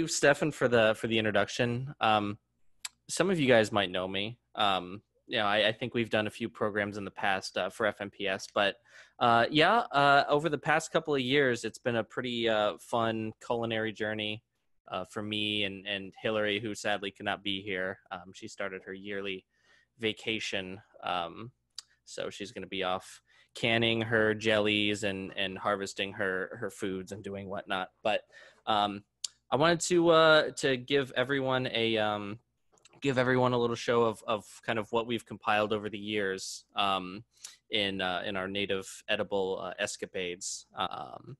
you, Stefan, for the for the introduction. Um, some of you guys might know me. Um, you know, I, I, think we've done a few programs in the past uh, for FNPS, but uh, yeah, uh, over the past couple of years, it's been a pretty uh, fun culinary journey uh, for me and and Hillary, who sadly cannot be here. Um, she started her yearly vacation, um, so she's going to be off canning her jellies and and harvesting her her foods and doing whatnot. But um, I wanted to uh, to give everyone a um, give everyone a little show of, of kind of what we've compiled over the years um, in uh, in our native edible uh, escapades. Um,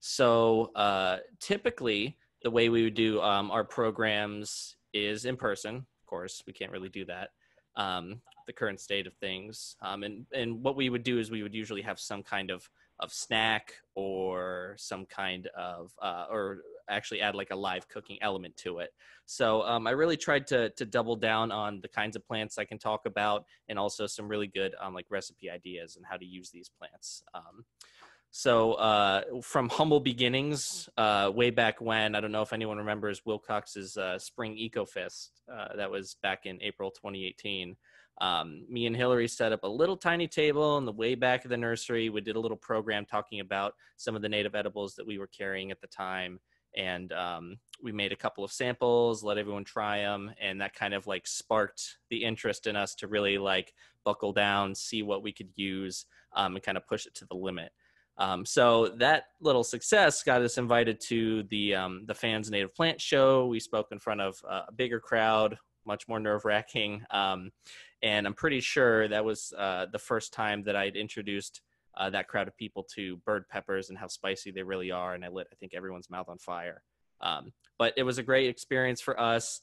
so uh, typically, the way we would do um, our programs is in person. Of course, we can't really do that. Um, the current state of things, um, and and what we would do is we would usually have some kind of of snack or some kind of uh, or actually add like a live cooking element to it. So um, I really tried to to double down on the kinds of plants I can talk about, and also some really good um, like recipe ideas and how to use these plants. Um, so uh, from humble beginnings, uh, way back when, I don't know if anyone remembers Wilcox's uh, Spring Eco Fest. Uh, that was back in April 2018. Um, me and Hillary set up a little tiny table in the way back of the nursery. We did a little program talking about some of the native edibles that we were carrying at the time and um, we made a couple of samples let everyone try them and that kind of like sparked the interest in us to really like buckle down see what we could use um, and kind of push it to the limit. Um, so that little success got us invited to the um, the fans native plant show. We spoke in front of a bigger crowd much more nerve wracking um, and i'm pretty sure that was uh, the first time that i'd introduced uh, that crowd of people to bird peppers and how spicy they really are. And I lit, I think, everyone's mouth on fire. Um, but it was a great experience for us.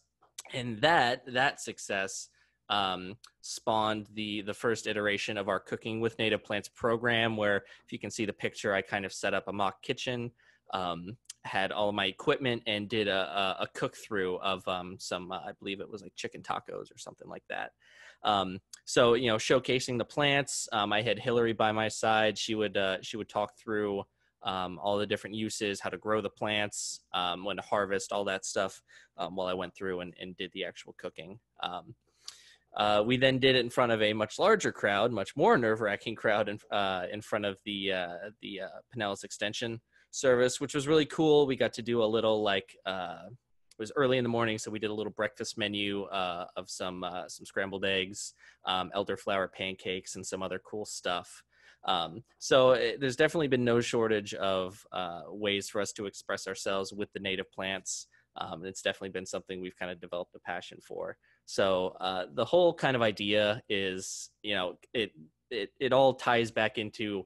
And that that success um, spawned the the first iteration of our cooking with native plants program, where if you can see the picture, I kind of set up a mock kitchen. Um, had all of my equipment and did a, a, a cook through of um, some, uh, I believe it was like chicken tacos or something like that. Um, so you know, showcasing the plants. Um, I had Hillary by my side. She would uh, she would talk through um, all the different uses, how to grow the plants, um, when to harvest, all that stuff. Um, while I went through and, and did the actual cooking. Um, uh, we then did it in front of a much larger crowd, much more nerve-wracking crowd in, uh, in front of the uh, the uh, Pinellas Extension service, which was really cool. We got to do a little like uh, it was early in the morning, so we did a little breakfast menu uh, of some uh, some scrambled eggs, um, elderflower pancakes, and some other cool stuff. Um, so it, eh, there's definitely been no shortage of uh, ways for us to express ourselves with the native plants. Um, it's definitely been something we've kind of developed a passion for. So uh, the whole kind of idea is, you know, it it it all ties back into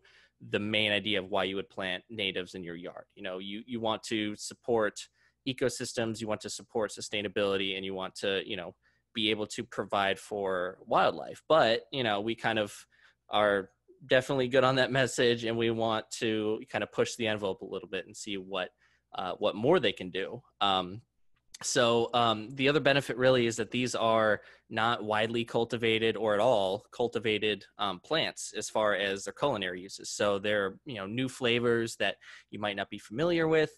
the main idea of why you would plant natives in your yard. You know, you you want to support ecosystems you want to support sustainability and you want to you know be able to provide for wildlife. But you know we kind of are definitely good on that message and we want to kind of push the envelope a little bit and see what uh, what more they can do. Um, so um, the other benefit really is that these are not widely cultivated or at all cultivated um, plants as far as their culinary uses. So they're you know new flavors that you might not be familiar with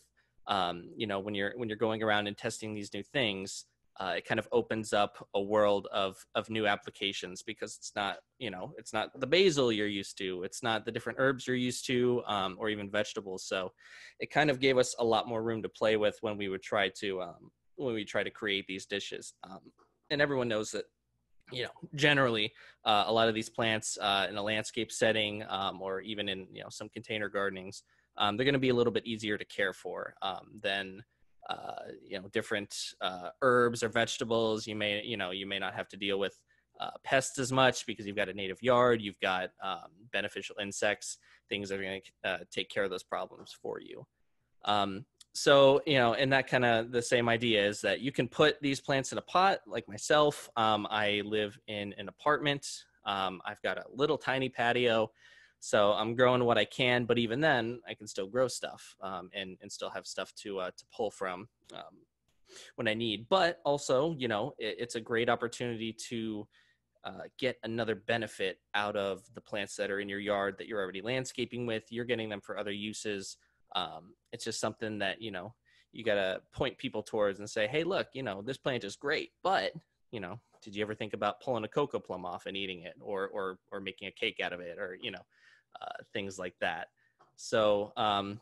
um, you know when you're when you're going around and testing these new things uh, it kind of opens up a world of of new applications because it's not you know it's not the basil you're used to it's not the different herbs you're used to um, or even vegetables. So it kind of gave us a lot more room to play with when we would try to um, when we try to create these dishes um, and everyone knows that you know generally uh, a lot of these plants uh, in a landscape setting um, or even in you know some container gardenings um, they're going to be a little bit easier to care for um, than uh, you know different uh, herbs or vegetables. You may you know you may not have to deal with uh, pests as much because you've got a native yard, you've got um, beneficial insects, things that are going to uh, take care of those problems for you. Um, so you know, and that kind of the same idea is that you can put these plants in a pot. Like myself, um, I live in an apartment. Um, I've got a little tiny patio. So I'm growing what I can, but even then, I can still grow stuff um, and and still have stuff to uh, to pull from um, when I need. But also, you know, it, it's a great opportunity to uh, get another benefit out of the plants that are in your yard that you're already landscaping with. You're getting them for other uses. Um, it's just something that you know you got to point people towards and say, hey, look, you know, this plant is great, but you know, did you ever think about pulling a cocoa plum off and eating it, or or or making a cake out of it, or you know, uh, things like that. So um,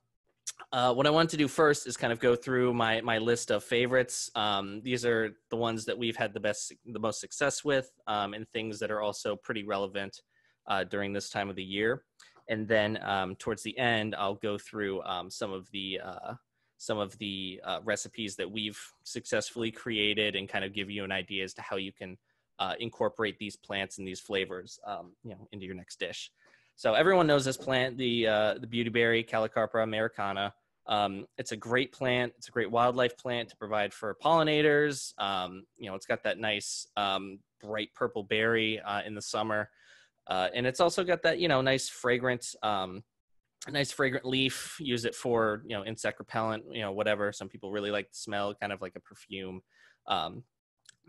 uh, what I want to do first is kind of go through my my list of favorites. Um, these are the ones that we've had the best, the most success with, um, and things that are also pretty relevant uh, during this time of the year. And then um, towards the end, I'll go through um, some of the uh, some of the uh, recipes that we've successfully created, and kind of give you an idea as to how you can uh, incorporate these plants and these flavors, um, you know, into your next dish. So everyone knows this plant, the uh, the beautyberry Callicarpa americana. Um, it's a great plant. It's a great wildlife plant to provide for pollinators. Um, you know, it's got that nice um, bright purple berry uh, in the summer, uh, and it's also got that you know nice fragrant, um, nice fragrant leaf. Use it for you know insect repellent, you know whatever. Some people really like the smell, kind of like a perfume. Um,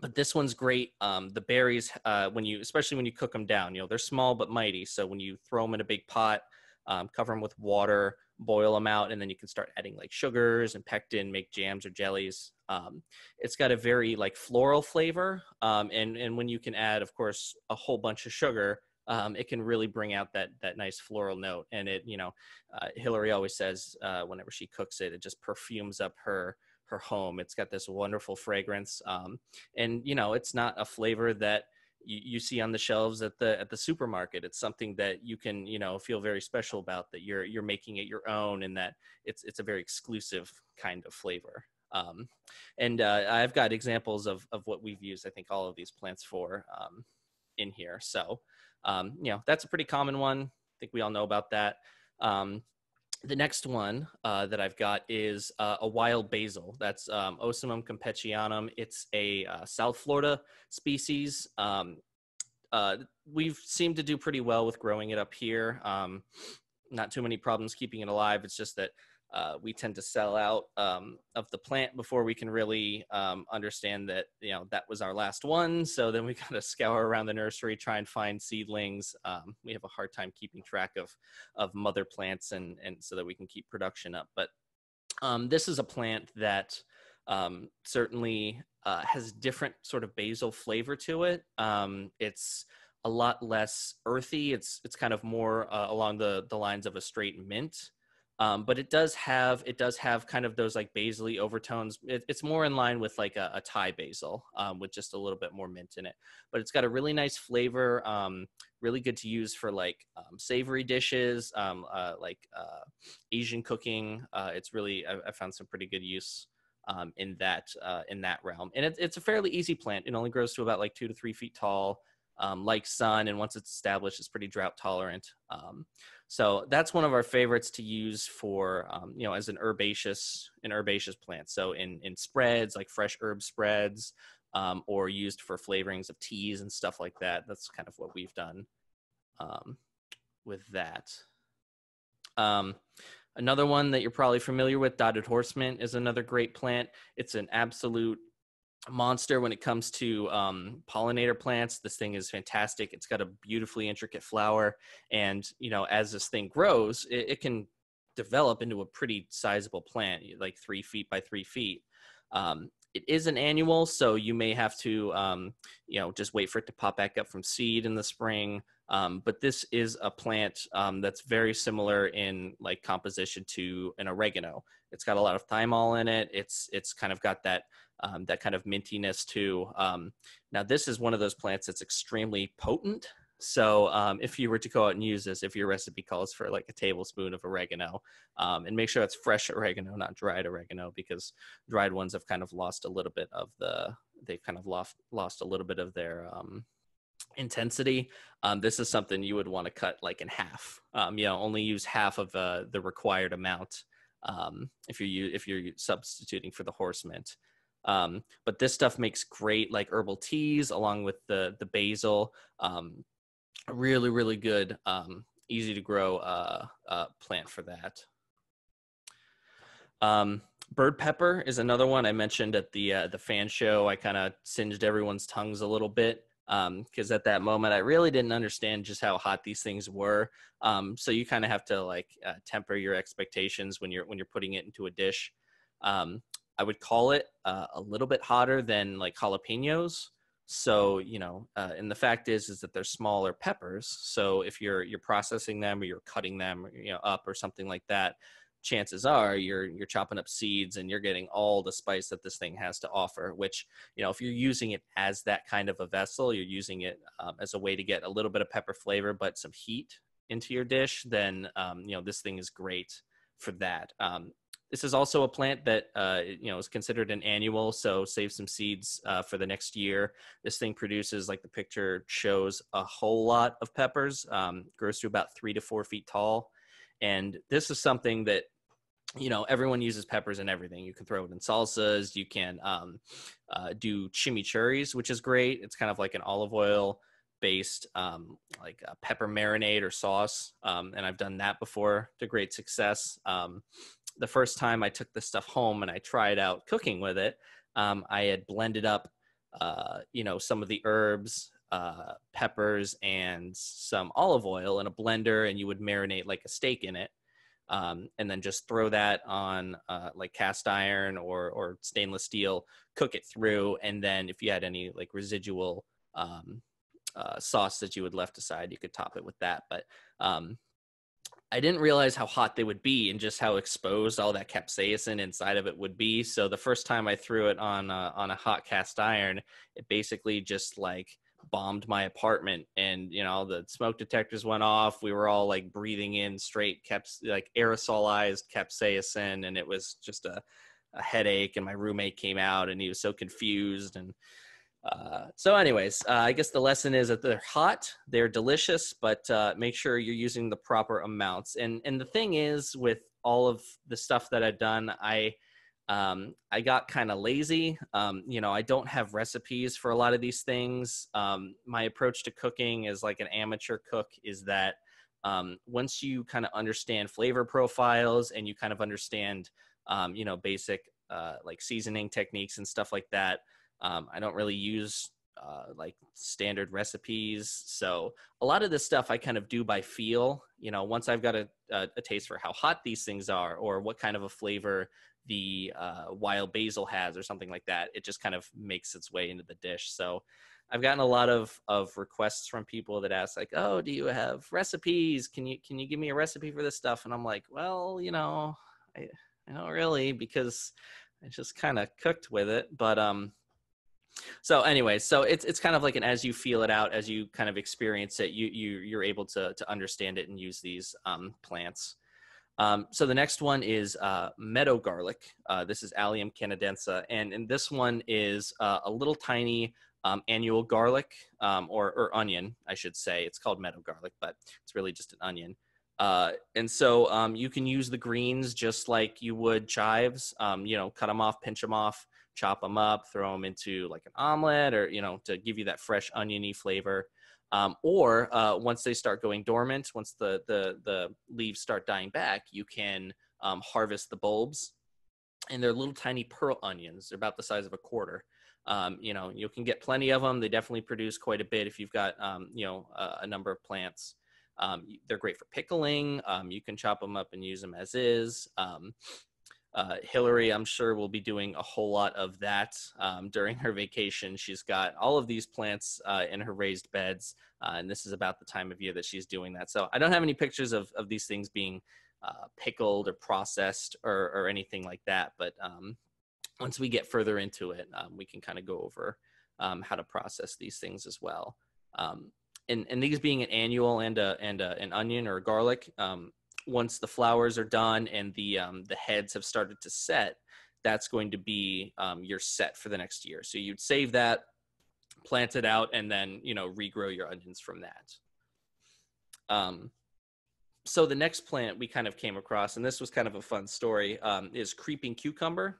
but this one's great. Um, the berries, uh, when you, especially when you cook them down, you know, they're small but mighty. So when you throw them in a big pot, um, cover them with water, boil them out, and then you can start adding like sugars and pectin, make jams or jellies. Um, it's got a very like floral flavor, um, and and when you can add, of course, a whole bunch of sugar, um, it can really bring out that that nice floral note. And it, you know, uh, Hillary always says uh, whenever she cooks it, it just perfumes up her her home. It's got this wonderful fragrance, um, and you know, it's not a flavor that you, you, see on the shelves at the at the supermarket. It's something that you can you know feel very special about that you're you're making it your own, and that it's it's a very exclusive kind of flavor. Um, and uh, I've got examples of of what we've used. I think all of these plants for um, in here. So um, you know, that's a pretty common one. I think we all know about that. Um, the next one uh, that I've got is uh, a wild basil. That's um, Ocimum campechianum. It's a uh, South Florida species. Um, uh, we've seemed to do pretty well with growing it up here. Um, not too many problems keeping it alive. It's just that uh, we tend to sell out um, of the plant before we can really um, understand that you know that was our last one. So then we got to scour around the nursery, try and find seedlings. Um, we have a hard time keeping track of of mother plants and and so that we can keep production up. But um, this is a plant that um, certainly uh, has different sort of basil flavor to it. Um, it's a lot less earthy. It's it's kind of more uh, along the the lines of a straight mint. Um, but it does have it does have kind of those like basil overtones. It, it's more in line with like a, a Thai basil um, with just a little bit more mint in it. But it's got a really nice flavor. Um, really good to use for like um, savory dishes, um, uh, like uh, Asian cooking. Uh, it's really I, I, found some pretty good use um, in that uh, in that realm. And it, it's a fairly easy plant. It only grows to about like two to three feet tall. like sun, and once it's established, it's pretty drought tolerant. So that's one of our favorites to use for, um, you know, as an herbaceous, an herbaceous plant. So in, in spreads, like fresh herb spreads, um, or used for flavorings of teas and stuff like that. That's kind of what we've done um, with that. Um, another one that you're probably familiar with, dotted horsemint, is another great plant. It's an absolute monster when it comes to um, pollinator plants. This thing is fantastic. It's got a beautifully intricate flower, and you know, as this thing grows, it, it can develop into a pretty sizable plant, like three feet by three feet. Um, it is an annual, so you may have to, um, you know, just wait for it to pop back up from seed in the spring. Um, but this is a plant um, that's very similar in like composition to an oregano. It's got a lot of thymol in it. It's it's kind of got that um, that kind of mintiness too. Um, now, this is one of those plants that's extremely potent. So, um, if you were to go out and use this, if your recipe calls for like a tablespoon of oregano, um, and make sure it's fresh oregano, not dried oregano, because dried ones have kind of lost a little bit of the, they've kind of lost lost a little bit of their um, intensity. Um, this is something you would want to cut like in half. Um, you know, only use half of uh, the required amount um, if you're if you're substituting for the horse mint. Um, but this stuff makes great like herbal teas along with the the basil. Um, really, really good, um, easy to grow uh, uh, plant for that. Um, bird pepper is another one I mentioned at the uh, the fan show. I kind of singed everyone's tongues a little bit because um, at that moment I really didn't understand just how hot these things were. Um, so you kind of have to like uh, temper your expectations when you're when you're putting it into a dish. Um, I would call it uh, a little bit hotter than like jalapenos. So you know, uh, and the fact is, is that they're smaller peppers. So if you're you're processing them or you're cutting them, you know, up or something like that, chances are you're you're chopping up seeds and you're getting all the spice that this thing has to offer. Which you know, if you're using it as that kind of a vessel, you're using it um, as a way to get a little bit of pepper flavor but some heat into your dish. Then um, you know, this thing is great for that. Um, this is also a plant that uh, you know is considered an annual, so save some seeds uh, for the next year. This thing produces, like the picture shows, a whole lot of peppers. Um, grows to about three to four feet tall, and this is something that you know everyone uses peppers in everything. You can throw it in salsas. You can um, uh, do chimichurris, which is great. It's kind of like an olive oil based um, like pepper marinade or sauce um, and i've done that before to great success um, the first time I took this stuff home and I tried out cooking with it, um, I had blended up, uh, you know, some of the herbs, uh, peppers, and some olive oil in a blender, and you would marinate like a steak in it, um, and then just throw that on uh, like cast iron or or stainless steel, cook it through, and then if you had any like residual um, uh, sauce that you would left aside, you could top it with that. But um, I didn't realize how hot they would be and just how exposed all that capsaicin inside of it would be. So the first time I threw it on a, on a hot cast iron, it basically just like bombed my apartment and you know the smoke detectors went off we were all like breathing in straight caps like aerosolized capsaicin and it was just a, a headache and my roommate came out and he was so confused and uh, so, anyways, uh, I guess the lesson is that they're hot, they're delicious, but uh, make sure you're using the proper amounts. And and the thing is, with all of the stuff that I've done, I um, I got kind of lazy. Um, you know, I don't have recipes for a lot of these things. Um, my approach to cooking is like an amateur cook. Is that um, once you kind of understand flavor profiles and you kind of understand, um, you know, basic uh, like seasoning techniques and stuff like that um, I don't really use uh, like standard recipes. So a lot of this stuff I kind of do by feel. You know, once I've got a, a, a taste for how hot these things are or what kind of a flavor the uh, wild basil has or something like that, it just kind of makes its way into the dish. So I've gotten a lot of, of requests from people that ask like, "Oh, do you have recipes? Can you can you give me a recipe for this stuff?" And I'm like, "Well, you know, I, I don't really because I just kind of cooked with it, but um, so anyway so it's it's kind of like an as you feel it out as you kind of experience it you you you're able to to understand it and use these um, plants. Um, so the next one is uh, meadow garlic. Uh, this is allium canadense and and this one is uh, a little tiny um, annual garlic um, or, or onion i should say. It's called meadow garlic but it's really just an onion. Uh, and so um, you can use the greens just like you would chives um, you know cut them off pinch them off chop them up, throw them into like an omelet or, you know, to give you that fresh oniony flavor. Um, or uh, once they start going dormant, once the, the, the leaves start dying back, you can um, harvest the bulbs. And they're little tiny pearl onions. They're about the size of a quarter. Um, you know, you can get plenty of them. They definitely produce quite a bit if you've got, um, you know, a, a, number of plants. Um, they're great for pickling. Um, you can chop them up and use them as is. Uh, Hillary, I'm sure, will be doing a whole lot of that um, during her vacation. She's got all of these plants uh, in her raised beds, uh, and this is about the time of year that she's doing that. So I don't have any pictures of, of these things being uh, pickled or processed or, or anything like that. But um, once we get further into it, um, we can kind of go over um, how to process these things as well. Um, and, and these being an annual and a, and a, an onion or garlic, um, once the flowers are done and the um, the heads have started to set, that's going to be um, your set for the next year. So you'd save that, plant it out, and then you know regrow your onions from that. Um, so the next plant we kind of came across, and this was kind of a fun story, um, is creeping cucumber,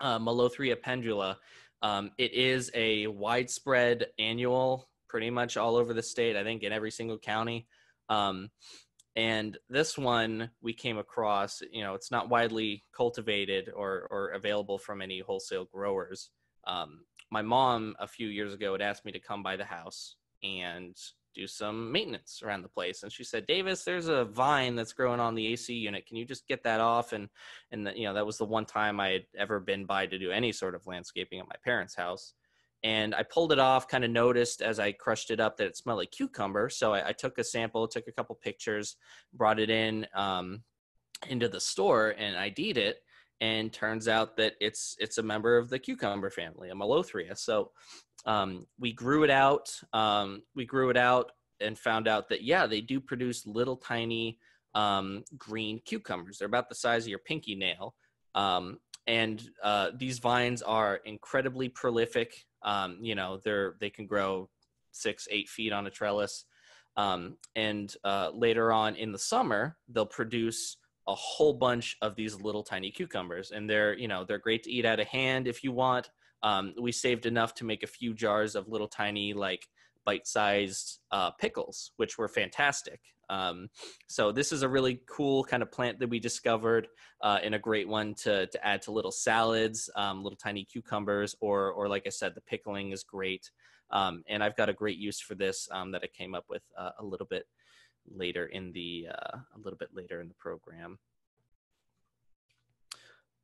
uh, Melothria pendula. Um, it is a widespread annual, pretty much all over the state. I think in every single county. Um, and this one we came across you know it's not widely cultivated or or available from any wholesale growers um, my mom a few years ago had asked me to come by the house and do some maintenance around the place. And she said, Davis, there's a vine that's growing on the AC unit. Can you just get that off? And and the, you know that was the one time I had ever been by to do any sort of landscaping at my parents' house. And I pulled it off, kind of noticed as I crushed it up that it smelled like cucumber. So I, I took a sample, took a couple pictures, brought it in um, into the store, and ID'd it and turns out that it's it's a member of the cucumber family, a Melothria. So um, we grew it out. Um, we grew it out and found out that yeah, they do produce little tiny um, green cucumbers. They're about the size of your pinky nail, um, and uh, these vines are incredibly prolific. Um, you know, they're they can grow six, eight feet on a trellis. Um, and uh, later on in the summer, they'll produce a whole bunch of these little tiny cucumbers and they're you know they're great to eat out of hand if you want um, we saved enough to make a few jars of little tiny like bite-sized uh, pickles which were fantastic um, so this is a really cool kind of plant that we discovered uh, and a great one to, to add to little salads um, little tiny cucumbers or or like i said the pickling is great um, and i've got a great use for this um, that i came up with uh, a little bit later in the uh, a little bit later in the program.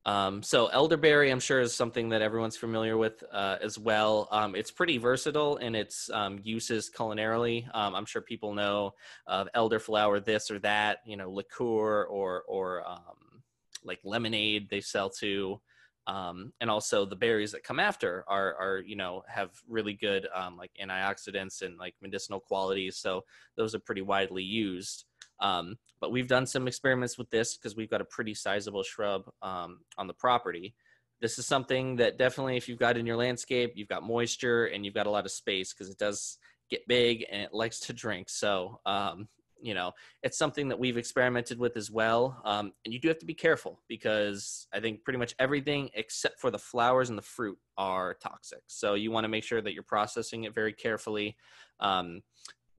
Um, so elderberry, I'm sure, is something that everyone's familiar with uh, as well. Um, it's pretty versatile in its um, uses culinarily. Um, I'm sure people know of elderflower this or that, you know, liqueur or or um, like lemonade they sell to um, and also the berries that come after are are you know have really good like antioxidants and like medicinal qualities so those are pretty widely used um, but we've done some experiments with this because we've got a pretty sizable shrub um, on the property. This is something that definitely if you've got in your landscape you've got moisture and you've got a lot of space because it does get big and it likes to drink. So um, you know it's something that we've experimented with as well um, and you do have to be careful because i think pretty much everything except for the flowers and the fruit are toxic. So you want to make sure that you're processing it very carefully um,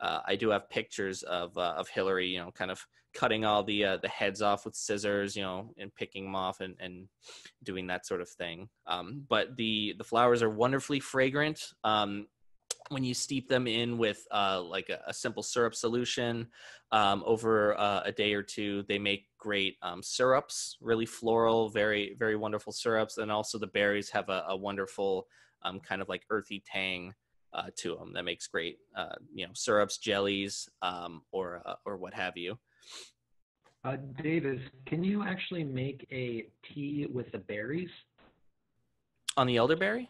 uh, i do have pictures of uh, of hillary you know kind of cutting all the uh, the heads off with scissors you know and picking them off and, and doing that sort of thing. Um, but the the flowers are wonderfully fragrant. Um, when you steep them in with uh, like a, a, simple syrup solution um, over uh, a day or two, they make great um, syrups, really floral, very, very wonderful syrups. And also the berries have a, a wonderful um, kind of like earthy tang uh, to them that makes great, uh, you know, syrups, jellies, um, or, uh, or what have you. Uh, Davis, can you actually make a tea with the berries? On the elderberry?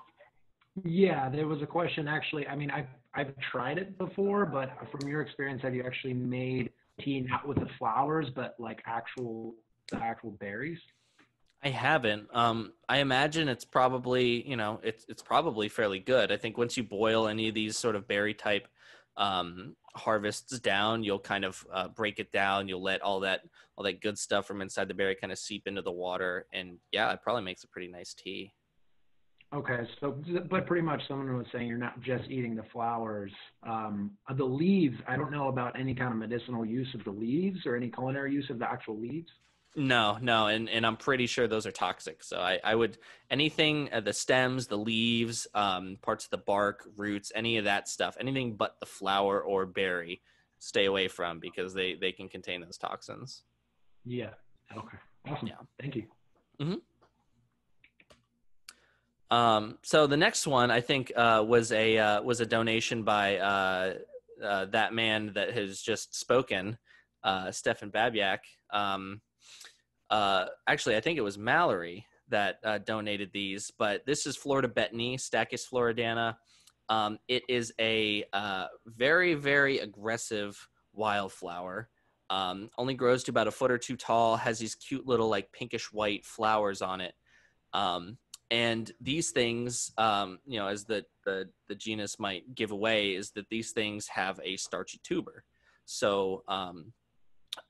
Yeah, there was a question actually. I mean, I've I've tried it before, but from your experience, have you actually made tea not with the flowers, but like actual the actual berries? I haven't. Um, I imagine it's probably you know it's it's probably fairly good. I think once you boil any of these sort of berry type um, harvests down, you'll kind of uh, break it down. You'll let all that all that good stuff from inside the berry kind of seep into the water, and yeah, it probably makes a pretty nice tea. Okay, so but pretty much someone was saying you're not just eating the flowers. Um, the leaves, I don't know about any kind of medicinal use of the leaves or any culinary use of the actual leaves. No, no, and and I'm pretty sure those are toxic. So I I would anything uh, the stems, the leaves, um, parts of the bark, roots, any of that stuff, anything but the flower or berry, stay away from because they they can contain those toxins. Yeah. Okay. Awesome. Yeah. Thank you. Mm-hmm. Um, so the next one I think uh, was a uh, was a donation by uh, uh that man that has just spoken, uh, Stefan Babiak. Um, uh, actually, I think it was Mallory that donated these, but this is Florida Betony, Stachys floridana. Um, it is a very very aggressive wildflower. Um, only grows to about a foot or two tall. Has these cute little like pinkish white flowers on it. Um, and these things um, you know as the, the the genus might give away is that these things have a starchy tuber so um,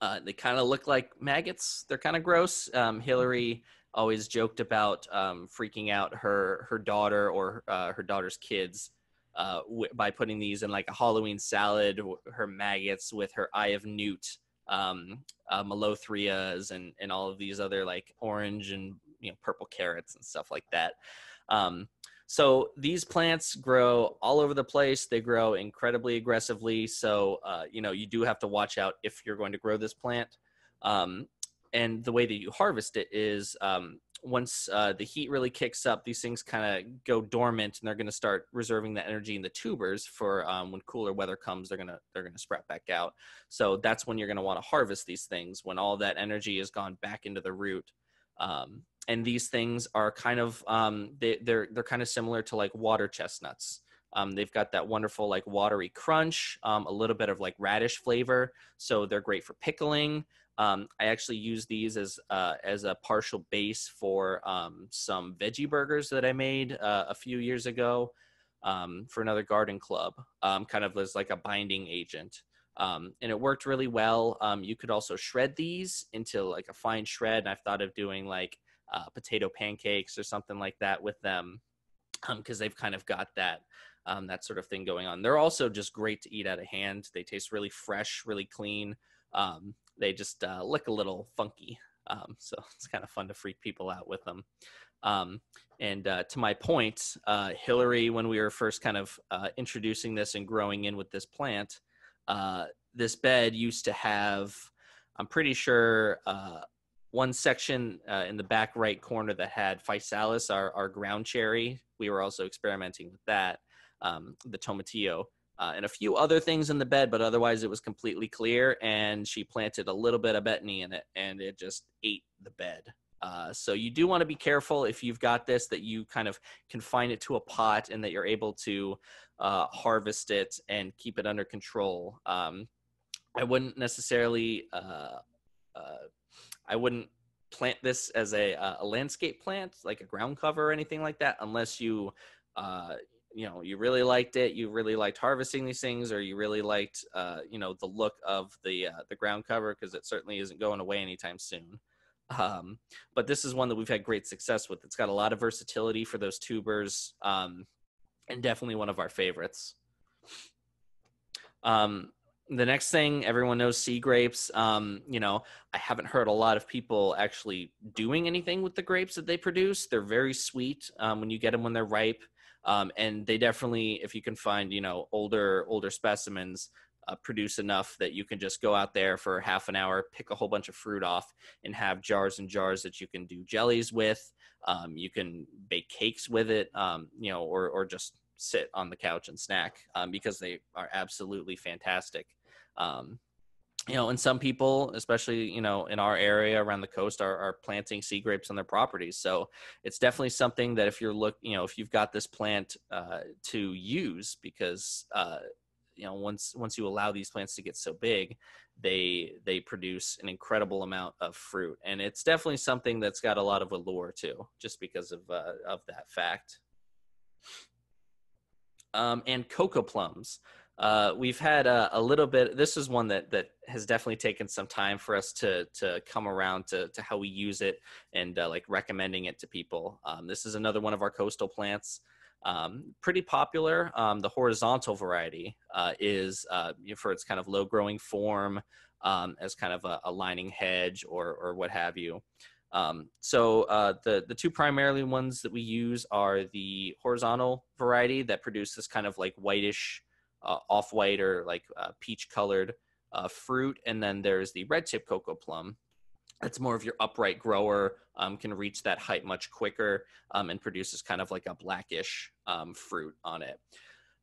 uh, they kind of look like maggots. They're kind of gross. Um, hillary always joked about um, freaking out her her daughter or uh, her daughter's kids uh, w- by putting these in like a halloween salad her maggots with her eye of newt um, uh, Melothrias and and all of these other like orange and you know purple carrots and stuff like that. Um, so these plants grow all over the place. They grow incredibly aggressively. So uh, you know you do have to watch out if you're going to grow this plant. Um, and the way that you harvest it is um, once uh, the heat really kicks up, these things kind of go dormant, and they're going to start reserving the energy in the tubers for um, when cooler weather comes. They're gonna they're gonna sprout back out. So that's when you're going to want to harvest these things when all that energy has gone back into the root. Um, and these things are kind of um, they, they're they're kind of similar to like water chestnuts. Um, they've got that wonderful like watery crunch, um, a little bit of like radish flavor, so they're great for pickling. Um, I actually use these as uh, as a partial base for um, some veggie burgers that I made uh, a few years ago um, for another garden club, um, kind of as like a binding agent. And it worked really well. You could also shred these into like a fine shred. And I've thought of doing like uh, potato pancakes or something like that with them because they've kind of got that um, that sort of thing going on. They're also just great to eat out of hand. They taste really fresh, really clean. Um, they just uh, look a little funky. Um, so it's kind of fun to freak people out with them. Um, and uh, to my point, uh, Hillary, when we were first kind of uh, introducing this and growing in with this plant, uh, this bed used to have, I'm pretty sure, uh, one section in the back right corner that had physalis, our, our ground cherry. We were also experimenting with that, um, the tomatillo uh, and a few other things in the bed, but otherwise it was completely clear. And she planted a little bit of betony in it, and it just ate the bed. Uh, so you do want to be careful if you've got this that you kind of confine it to a pot and that you're able to uh, harvest it and keep it under control. Um, I wouldn't necessarily. Uh, uh I wouldn't plant this as a, a landscape plant, like a ground cover or anything like that, unless you uh, you know you really liked it you really liked harvesting these things or you really liked uh, you know the look of the uh, the ground cover because it certainly isn't going away anytime soon. Um, but this is one that we've had great success with. It's got a lot of versatility for those tubers um, and definitely one of our favorites. Um, the next thing everyone knows sea grapes. Um, you know i haven't heard a lot of people actually doing anything with the grapes that they produce. They're very sweet um, when you get them when they're ripe. Um, and they definitely if you can find you know older older specimens uh, produce enough that you can just go out there for half an hour pick a whole bunch of fruit off and have jars and jars that you can do jellies with. Um, you can bake cakes with it um, you know or, or just sit on the couch and snack um, because they are absolutely fantastic um, you know, and some people, especially you know in our area around the coast, are, are planting sea grapes on their properties. So it's definitely something that if you're look, you know, if you've got this plant uh, to use, because uh, you know once once you allow these plants to get so big, they they produce an incredible amount of fruit, and it's definitely something that's got a lot of allure too, just because of uh, of that fact. Um, and cocoa plums. Uh, we've had a, a, little bit. This is one that that has definitely taken some time for us to to come around to to how we use it and uh, like recommending it to people. Um, this is another one of our coastal plants. Um, pretty popular. Um, the horizontal variety uh, is uh, for its kind of low growing form um, as kind of a, a, lining hedge or or what have you. Um, so uh, the the two primarily ones that we use are the horizontal variety that produces kind of like whitish uh, off-white or like uh, peach-colored uh, fruit, and then there's the red tip cocoa plum. That's more of your upright grower, um, can reach that height much quicker, um, and produces kind of like a blackish um, fruit on it.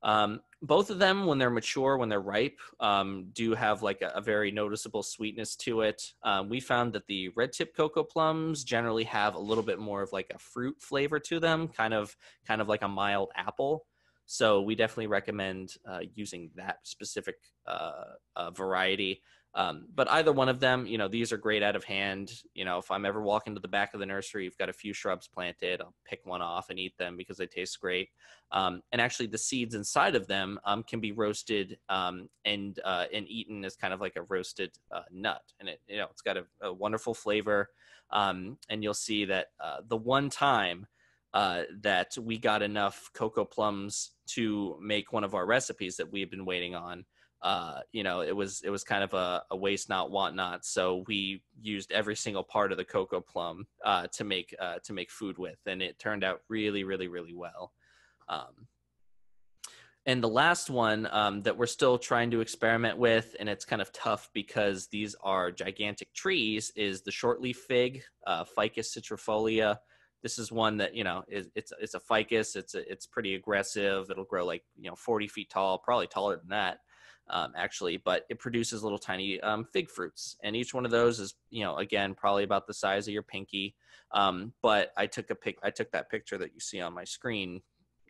Um, both of them, when they're mature, when they're ripe, um, do have like a, a, very noticeable sweetness to it. Um, we found that the red tip cocoa plums generally have a little bit more of like a fruit flavor to them, kind of kind of like a mild apple. So we definitely recommend uh, using that specific uh, uh, variety. Um, but either one of them, you know, these are great out of hand. You know, if I'm ever walking to the back of the nursery, you've got a few shrubs planted, I'll pick one off and eat them because they taste great. Um, and actually, the seeds inside of them um, can be roasted um, and uh, and eaten as kind of like a roasted uh, nut. And it, you know, it's got a, a wonderful flavor. Um, and you'll see that uh, the one time uh, that we got enough cocoa plums to make one of our recipes that we've been waiting on. Uh, you know, it was it was kind of a, a, waste not want not. So we used every single part of the cocoa plum uh, to make uh, to make food with, and it turned out really really really well. Um, and the last one um, that we're still trying to experiment with, and it's kind of tough because these are gigantic trees, is the shortleaf fig, uh, Ficus citrifolia. This is one that you know is it's it's a ficus. It's a, it's pretty aggressive. It'll grow like you know 40 feet tall, probably taller than that, um, actually. But it produces little tiny um, fig fruits, and each one of those is you know again probably about the size of your pinky. Um, but I took a pic. I took that picture that you see on my screen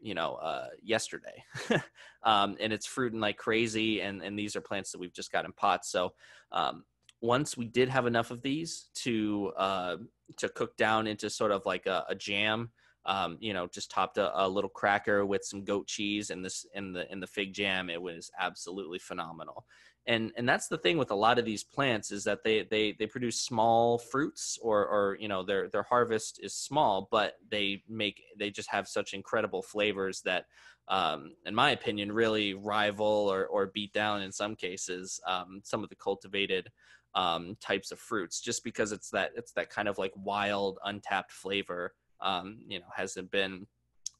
you know uh, yesterday um, and it's fruiting like crazy and and these are plants that we've just got in pots so um, once we did have enough of these to uh, to cook down into sort of like a, a jam um, you know just topped a, a, little cracker with some goat cheese and this in the in the fig jam it was absolutely phenomenal. And and that's the thing with a lot of these plants is that they they they produce small fruits or or you know their their harvest is small but they make they just have such incredible flavors that um, in my opinion really rival or or beat down in some cases um, some of the cultivated um, types of fruits just because it's that it's that kind of like wild untapped flavor um, you know hasn't been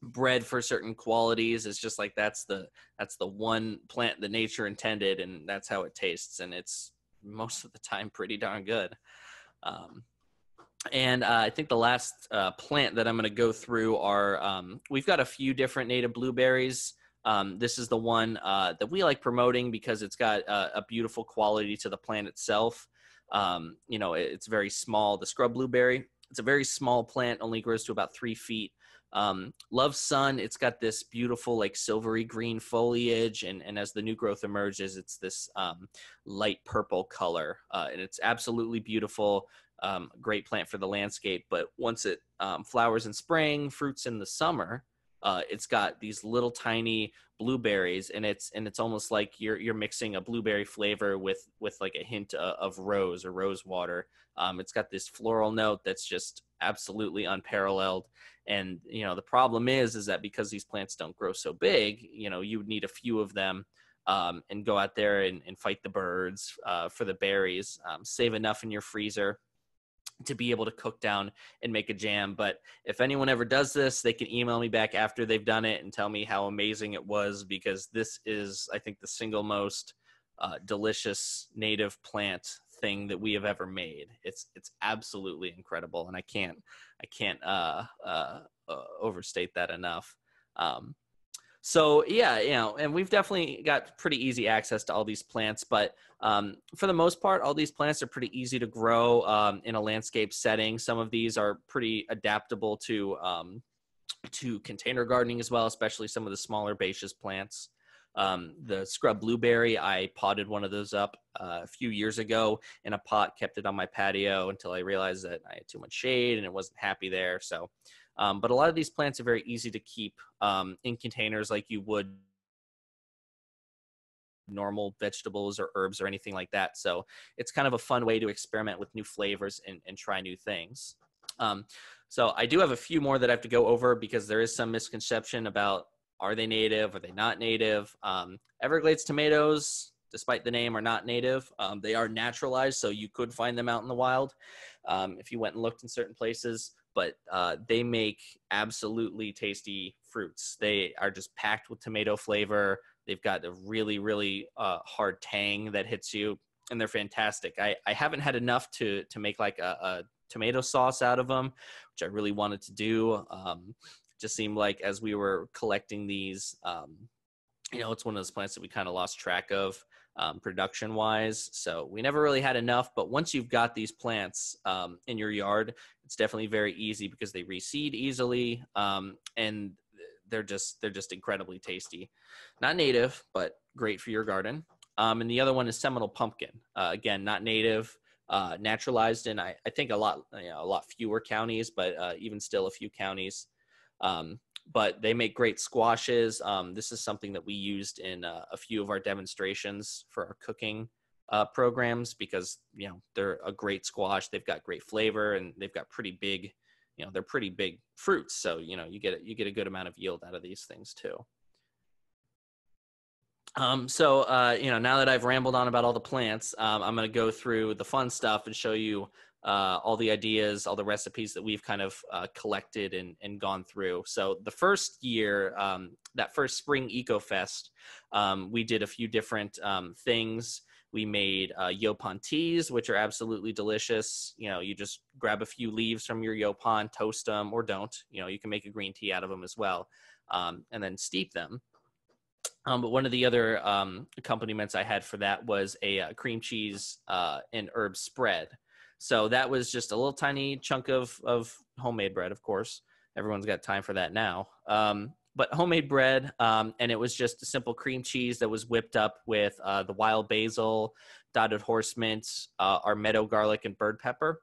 bred for certain qualities. It's just like that's the that's the one plant that nature intended and that's how it tastes and it's most of the time pretty darn good. Um, and uh, i think the last uh, plant that i'm going to go through are um, we've got a few different native blueberries um, this is the one uh, that we like promoting because it's got a, a beautiful quality to the plant itself. Um, you know it's very small the scrub blueberry. It's a very small plant only grows to about three feet. Um, Love Sun, it's got this beautiful like silvery green foliage, and and as the new growth emerges, it's this um, light purple color, uh, and it's absolutely beautiful. Um, great plant for the landscape, but once it um, flowers in spring, fruits in the summer, uh, it's got these little tiny blueberries, and it's and it's almost like you're you're mixing a blueberry flavor with with like a hint of, of rose or rose water. Um, it's got this floral note that's just absolutely unparalleled and you know the problem is is that because these plants don't grow so big you know you would need a few of them um, and go out there and, and fight the birds uh, for the berries um, save enough in your freezer to be able to cook down and make a jam but if anyone ever does this they can email me back after they've done it and tell me how amazing it was because this is i think the single most uh, delicious native plant thing that we have ever made. It's it's absolutely incredible, and I can't I can't uh, uh, uh, overstate that enough. Um, so yeah, you know, and we've definitely got pretty easy access to all these plants, but um, for the most part, all these plants are pretty easy to grow um, in a landscape setting. Some of these are pretty adaptable to um, to container gardening as well, especially some of the smaller basis plants. Um, the scrub blueberry, I potted one of those up uh, a few years ago in a pot, kept it on my patio until I realized that I had too much shade and it wasn't happy there. So, um, but a lot of these plants are very easy to keep um, in containers like you would normal vegetables or herbs or anything like that. So it's kind of a fun way to experiment with new flavors and, and try new things. Um, so I do have a few more that I have to go over because there is some misconception about are they native? Are they not native? Um, Everglades tomatoes, despite the name, are not native. Um, they are naturalized, so you could find them out in the wild um, if you went and looked in certain places. But uh, they make absolutely tasty fruits. They are just packed with tomato flavor. They've got a really, really uh, hard tang that hits you, and they're fantastic. I, I haven't had enough to to make like a, a tomato sauce out of them, which I really wanted to do. Um, just seemed like as we were collecting these, um, you know, it's one of those plants that we kind of lost track of um, production wise. So we never really had enough. But once you've got these plants um, in your yard, it's definitely very easy because they reseed easily um, and they're just they're just incredibly tasty. Not native, but great for your garden. Um, and the other one is Seminole pumpkin. Uh, again, not native. Uh, naturalized in I, I think a lot you know, a lot fewer counties, but uh, even still a few counties. Um, but they make great squashes. Um, this is something that we used in uh, a few of our demonstrations for our cooking uh, programs because you know they're a great squash. They've got great flavor and they've got pretty big, you know, they're pretty big fruits. So you know you get you get a good amount of yield out of these things too. Um, so uh, you know now that I've rambled on about all the plants, um, I'm going to go through the fun stuff and show you uh, all the ideas, all the recipes that we've kind of uh, collected and, and gone through. So the first year, um, that first spring Eco Fest, um, we did a few different um, things. We made uh, Yaupon teas, which are absolutely delicious. You know, you just grab a few leaves from your Yaupon, toast them, or don't. You know, you can make a green tea out of them as well, um, and then steep them. Um, but one of the other um, accompaniments I had for that was a, a uh, cream cheese uh, and herb spread. So that was just a little tiny chunk of of homemade bread, of course. Everyone's got time for that now. Um, but homemade bread, um, and it was just a simple cream cheese that was whipped up with uh, the wild basil, dotted horse mint, uh, our meadow garlic, and bird pepper.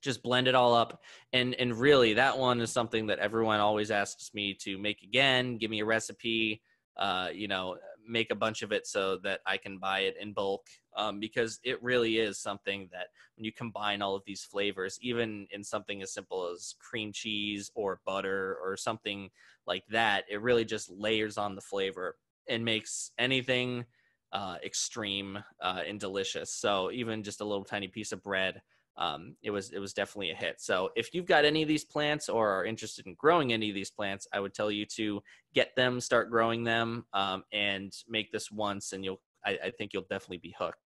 Just blend it all up, and and really that one is something that everyone always asks me to make again. Give me a recipe. Uh, you know, make a bunch of it so that I can buy it in bulk um, because it really is something that when you combine all of these flavors, even in something as simple as cream cheese or butter or something like that, it really just layers on the flavor and makes anything uh, extreme uh, and delicious. So even just a little tiny piece of bread um, it was it was definitely a hit. So if you've got any of these plants or are interested in growing any of these plants, I would tell you to get them, start growing them, um, and make this once, and you'll I, I think you'll definitely be hooked.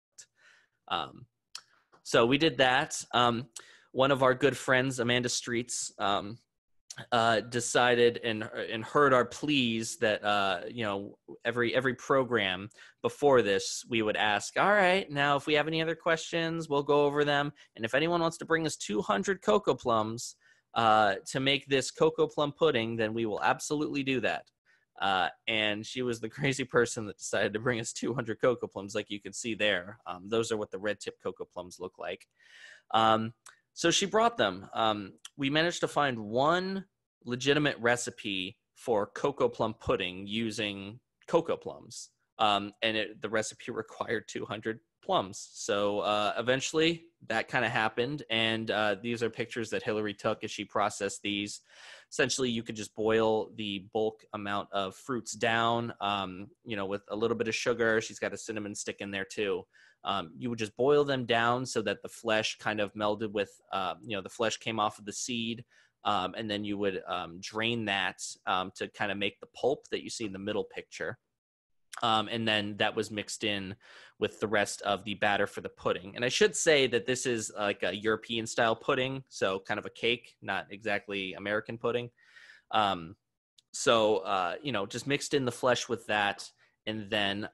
Um, so we did that. Um, one of our good friends, Amanda Streets, um, uh, decided and and heard our pleas that uh, you know every every program before this we would ask all right now if we have any other questions we'll go over them. And if anyone wants to bring us 200 cocoa plums uh, to make this cocoa plum pudding then we will absolutely do that. Uh, and she was the crazy person that decided to bring us 200 cocoa plums like you can see there. Um, those are what the red tip cocoa plums look like. Um, so she brought them. Um, we managed to find one legitimate recipe for cocoa plum pudding using cocoa plums. Um, and it, the recipe required 200 plums. So uh, eventually that kind of happened. And uh, these are pictures that Hillary took as she processed these. Essentially, you could just boil the bulk amount of fruits down, um, you know, with a little bit of sugar. She's got a cinnamon stick in there too. Um, you would just boil them down so that the flesh kind of melded with, uh, you know, the flesh came off of the seed. Um, and then you would um, drain that um, to kind of make the pulp that you see in the middle picture. Um, and then that was mixed in with the rest of the batter for the pudding. And I should say that this is like a European style pudding, so kind of a cake, not exactly American pudding. So uh, you know, just mixed in the flesh with that, and then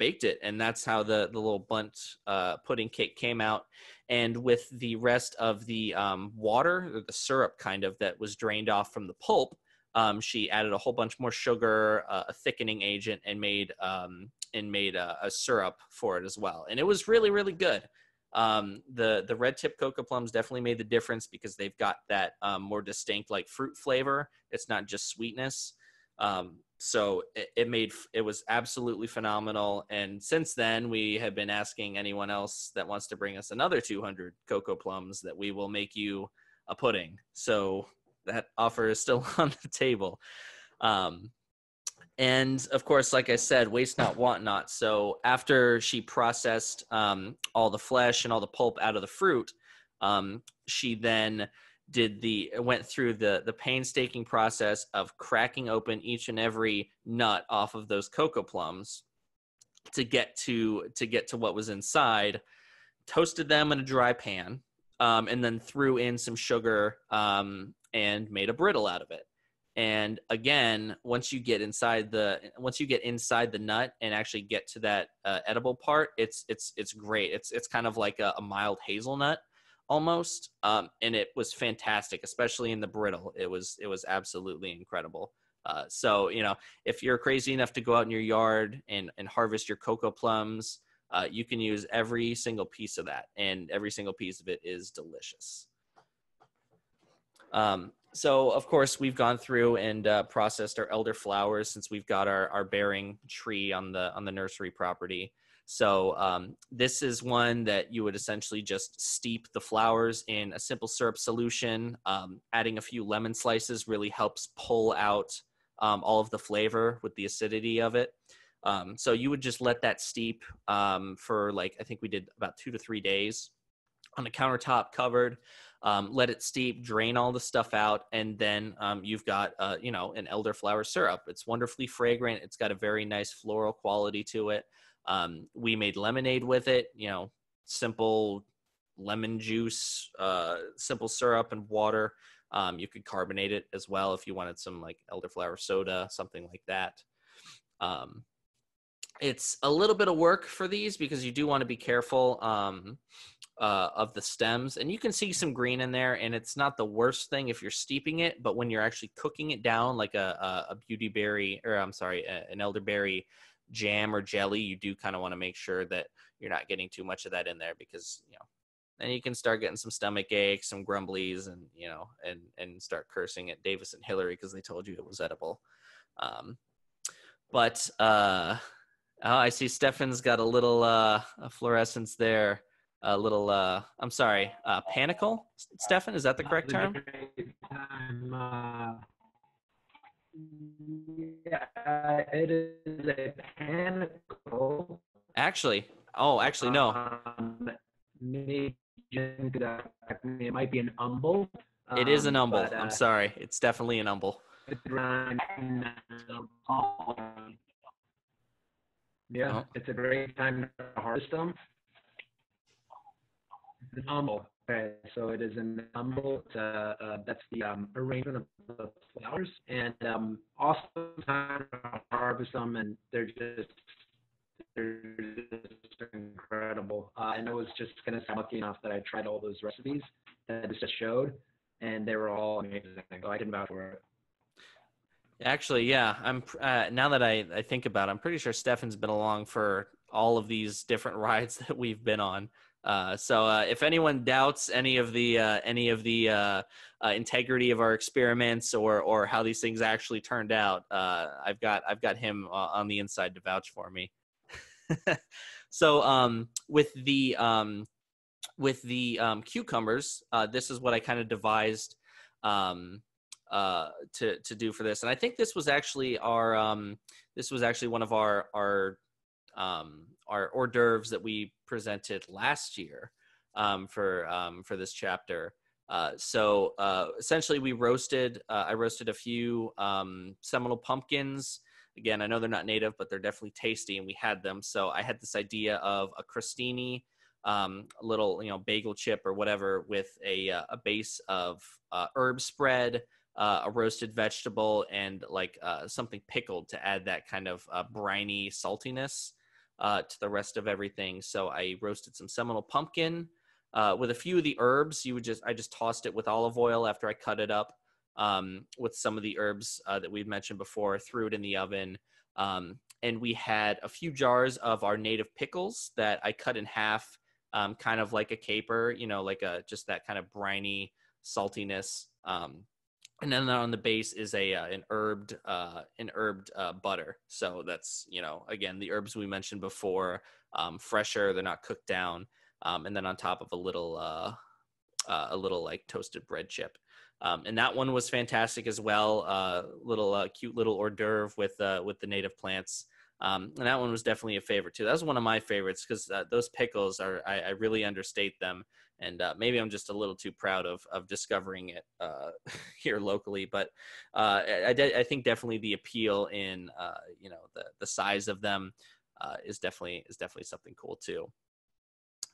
baked it, and that's how the the little Bundt uh, pudding cake came out. And with the rest of the um, water, the syrup kind of that was drained off from the pulp, um, she added a whole bunch more sugar, uh, a thickening agent, and made um, and made a, a, syrup for it as well. And it was really really good. Um, the the red tip cocoa plums definitely made the difference because they've got that um, more distinct like fruit flavor. It's not just sweetness. Um, so it, made it was absolutely phenomenal and since then we have been asking anyone else that wants to bring us another 200 cocoa plums that we will make you a pudding. So that offer is still on the table. Um, and of course like i said waste not want not. So after she processed um, all the flesh and all the pulp out of the fruit um, she then did the went through the the painstaking process of cracking open each and every nut off of those cocoa plums to get to to get to what was inside toasted them in a dry pan um, and then threw in some sugar um, and made a brittle out of it. And again once you get inside the once you get inside the nut and actually get to that uh, edible part it's it's it's great. It's it's kind of like a, a mild hazelnut almost um, and it was fantastic especially in the brittle. It was it was absolutely incredible. Uh, so you know if you're crazy enough to go out in your yard and and harvest your cocoa plums uh, you can use every single piece of that and every single piece of it is delicious. Um, so of course we've gone through and uh, processed our elder flowers since we've got our, our bearing tree on the on the nursery property so um, this is one that you would essentially just steep the flowers in a simple syrup solution. Um, adding a few lemon slices really helps pull out um, all of the flavor with the acidity of it. Um, so you would just let that steep um, for like I think we did about two to three days. on a countertop covered. Um, let it steep, drain all the stuff out, and then you've got uh, you know an elderflower syrup. It's wonderfully fragrant. It's got a very nice floral quality to it. Um, we made lemonade with it. You know, simple lemon juice, uh, simple syrup, and water. Um, you could carbonate it as well if you wanted some like elderflower soda, something like that. Um, it's a little bit of work for these because you do want to be careful um, uh, of the stems, and you can see some green in there. And it's not the worst thing if you're steeping it, but when you're actually cooking it down like a, a, a beauty berry, or I'm sorry, a, an elderberry jam or jelly, you do kind of want to make sure that you're not getting too much of that in there because you know then you can start getting some stomach aches, some grumblies, and you know, and and start cursing at Davis and Hillary because they told you it was edible. Um, but uh, oh, I see Stefan's got a little uh, a fluorescence there. A little, uh, I'm sorry, uh, panicle. Stefan, is that the correct term? Yeah, it is a panicle. Actually, oh, actually, no. Um, maybe it might be an umbel. It is an um, umbel. but, uh, I'm sorry. It's definitely an umbel. Yeah, Oh. it's a great time to harvest them. It's an umbel. Okay, so it is an umbel. It's, uh, uh, that's the um, arrangement of the flowers, and um, awesome time to harvest them, and they're just they're just incredible. Uh, and I was just gonna say, lucky enough that I tried all those recipes that I just showed, and they were all amazing. So I can vouch for it. Actually, yeah. I'm uh, now that I, I think about it, I'm pretty sure Stefan's been along for all of these different rides that we've been on. Uh, so uh, if anyone doubts any of the uh, any of the uh, uh, integrity of our experiments or or how these things actually turned out, uh, I've got I've got him on the inside to vouch for me. so um, with the um, with the um, cucumbers, this is what I kind of devised um, to to do for this, and I think this was actually our um, this was actually one of our our um, our hors d'oeuvres that we presented last year um, for um, for this chapter. Uh, so uh, essentially, we roasted. Uh, I roasted a few um, Seminole pumpkins. Again, I know they're not native, but they're definitely tasty, and we had them. So I had this idea of a crostini, um, a little you know bagel chip or whatever, with a uh, a base of uh, herb spread, uh, a roasted vegetable, and like uh, something pickled to add that kind of uh, briny saltiness uh, to the rest of everything. So I roasted some Seminole pumpkin uh, with a few of the herbs. You would just I just tossed it with olive oil after I cut it up um, with some of the herbs uh, that we've mentioned before. Threw it in the oven. Um, and we had a few jars of our native pickles that I cut in half, um, kind of like a caper, you know, like a just that kind of briny saltiness. And then on the base is a uh, an herbed uh, an herbed uh, butter. So that's you know again the herbs we mentioned before, um, fresher. They're not cooked down, um, and then on top of a little uh, uh, a little like toasted bread chip. Um, and that one was fantastic as well. Uh, little uh, cute little hors d'oeuvre with uh, with the native plants. Um, and that one was definitely a favorite too. That was one of my favorites because uh, those pickles are I, I really understate them, and uh, maybe I'm just a little too proud of of discovering it uh, here locally. But uh, I, de- I think definitely the appeal in uh, you know the the size of them uh, is definitely is definitely something cool too.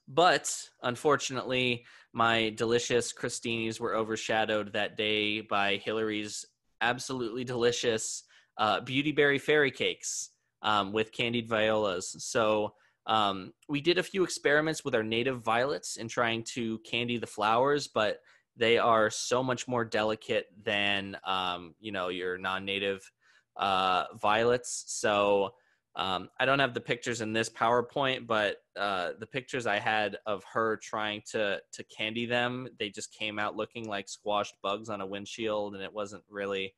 But unfortunately, my delicious crostinis were overshadowed that day by Hillary's absolutely delicious uh, beauty berry fairy cakes um, with candied violas. So um, we did a few experiments with our native violets in trying to candy the flowers, but they are so much more delicate than um, you know your non-native uh, violets. So um, I don't have the pictures in this PowerPoint, but uh, the pictures I had of her trying to to candy them, they just came out looking like squashed bugs on a windshield, and it wasn't really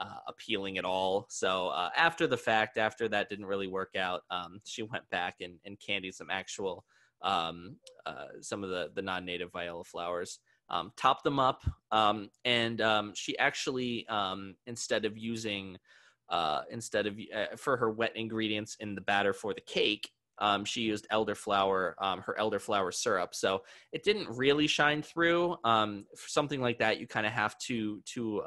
uh, appealing at all. So uh, after the fact, after that didn't really work out, um, she went back and, and candied some actual um, uh, some of the the non-native viola flowers. Um, topped them up, um, and um, she actually um, instead of using uh, instead of uh, for her wet ingredients in the batter for the cake, um, she used elderflower, um, her elderflower syrup. So it didn't really shine through. Um, for something like that, you kind of have to to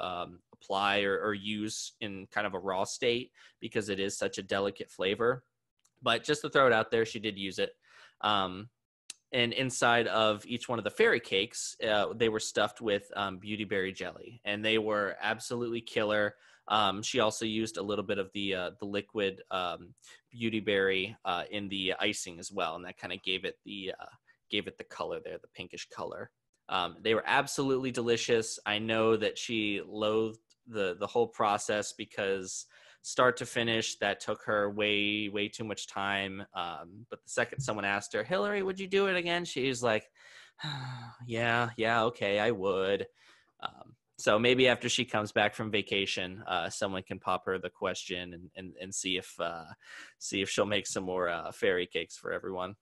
apply or, or use in kind of a raw state because it is such a delicate flavor. But just to throw it out there, she did use it. Um, and inside of each one of the fairy cakes, uh, they were stuffed with um, beauty berry jelly, and they were absolutely killer. Um, she also used a little bit of the uh, the liquid um, beauty berry uh, in the icing as well, and that kind of gave it the uh, gave it the color there, the pinkish color. Um, they were absolutely delicious. I know that she loathed the the whole process because start to finish that took her way way too much time um, but the second someone asked her hillary would you do it again? she's like yeah yeah okay i would. Um, so maybe after she comes back from vacation uh, someone can pop her the question and, and, and see if uh, see if she'll make some more uh, fairy cakes for everyone.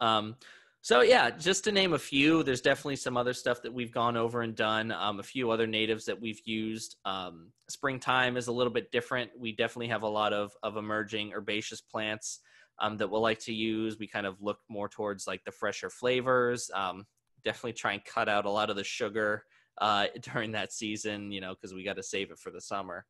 Um, so yeah, just to name a few, there's definitely some other stuff that we've gone over and done. Um, a few other natives that we've used. Um, springtime is a little bit different. We definitely have a lot of of emerging herbaceous plants um, that we'll like to use. We kind of look more towards like the fresher flavors. Um, definitely try and cut out a lot of the sugar uh, during that season, you know, because we got to save it for the summer.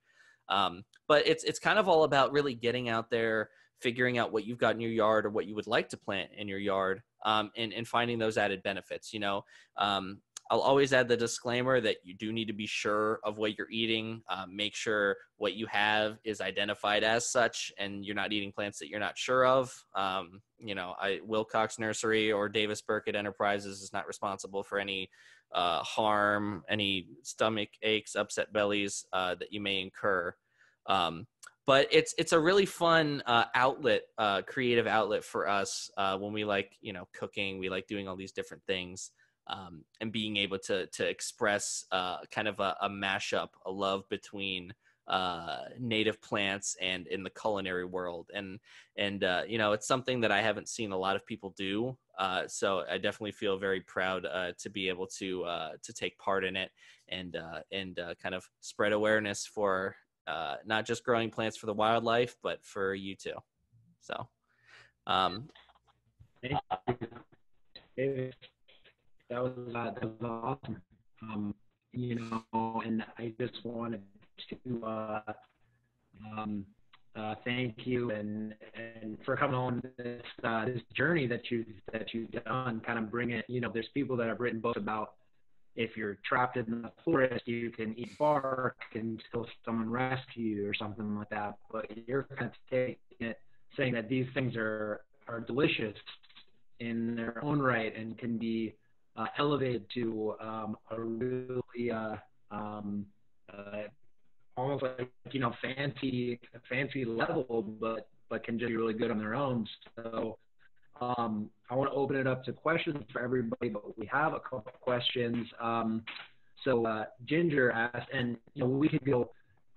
Um, but it's it's kind of all about really getting out there, figuring out what you've got in your yard or what you would like to plant in your yard um, and, and finding those added benefits. You know, um, I'll always add the disclaimer that you do need to be sure of what you're eating. Uh, make sure what you have is identified as such, and you're not eating plants that you're not sure of. Um, you know, I, Wilcox Nursery or Davis Burkett Enterprises is not responsible for any uh, harm, any stomach aches, upset bellies uh, that you may incur. Um, but it's it's a really fun uh, outlet, uh, creative outlet for us uh, when we like you know cooking. We like doing all these different things. Um, and being able to to express uh, kind of a, a, mashup, a love between uh, native plants and in the culinary world, and and uh, you know it's something that I haven't seen a lot of people do. So I definitely feel very proud to be able to to take part in it and and kind of spread awareness for uh, not just growing plants for the wildlife, but for you too. So, um, that was uh, that was awesome. Um, you know, and I just wanted to uh, um, uh, thank you and and for coming on this uh, this journey that you that you've done. Kind of bring it. You know, there's people that have written books about if you're trapped in the forest, you can eat bark until someone rescues you or something like that. But you're kind of taking it, saying that these things are are delicious in their own right and can be uh, elevated to um, a really uh, um, uh, almost like you know fancy fancy level, but but can just be really good on their own. So um, I want to open it up to questions for everybody, but we have a couple questions. Um, so uh, Ginger asked, and you know we could go